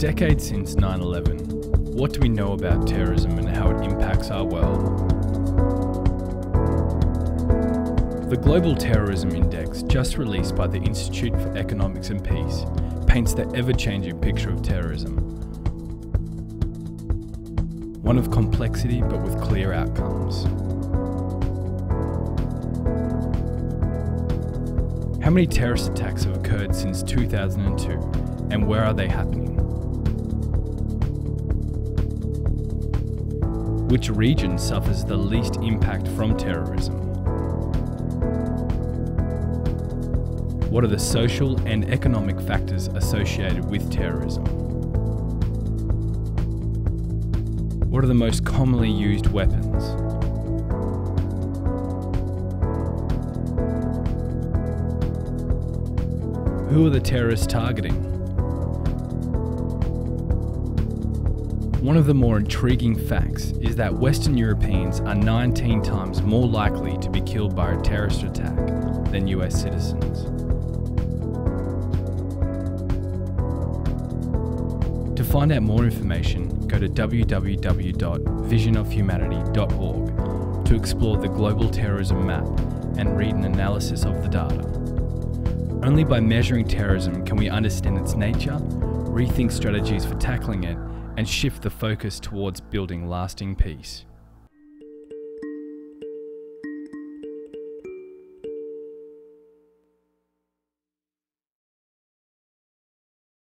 decade since 9 11, what do we know about terrorism and how it impacts our world? The Global Terrorism Index, just released by the Institute for Economics and Peace, paints the ever changing picture of terrorism. One of complexity but with clear outcomes. How many terrorist attacks have occurred since 2002 and where are they happening? Which region suffers the least impact from terrorism? What are the social and economic factors associated with terrorism? What are the most commonly used weapons? Who are the terrorists targeting? One of the more intriguing facts is that Western Europeans are 19 times more likely to be killed by a terrorist attack than US citizens. To find out more information, go to www.visionofhumanity.org to explore the global terrorism map and read an analysis of the data. Only by measuring terrorism can we understand its nature, rethink strategies for tackling it, and shift the focus towards building lasting peace.